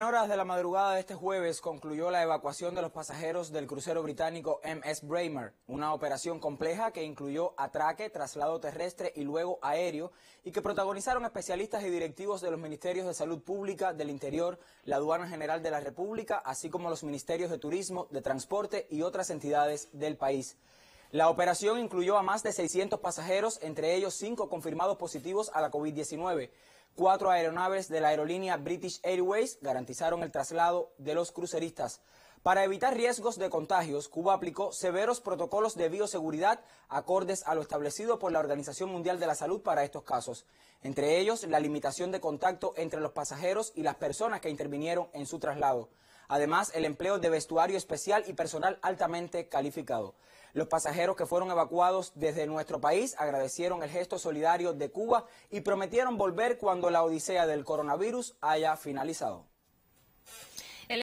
En horas de la madrugada de este jueves concluyó la evacuación de los pasajeros del crucero británico MS Braemar, una operación compleja que incluyó atraque, traslado terrestre y luego aéreo y que protagonizaron especialistas y directivos de los Ministerios de Salud Pública, del Interior, la Aduana General de la República, así como los Ministerios de Turismo, de Transporte y otras entidades del país. La operación incluyó a más de 600 pasajeros, entre ellos cinco confirmados positivos a la COVID-19. Cuatro aeronaves de la aerolínea British Airways garantizaron el traslado de los cruceristas. Para evitar riesgos de contagios, Cuba aplicó severos protocolos de bioseguridad acordes a lo establecido por la Organización Mundial de la Salud para estos casos, entre ellos la limitación de contacto entre los pasajeros y las personas que intervinieron en su traslado. Además, el empleo de vestuario especial y personal altamente calificado. Los pasajeros que fueron evacuados desde nuestro país agradecieron el gesto solidario de Cuba y prometieron volver cuando la odisea del coronavirus haya finalizado.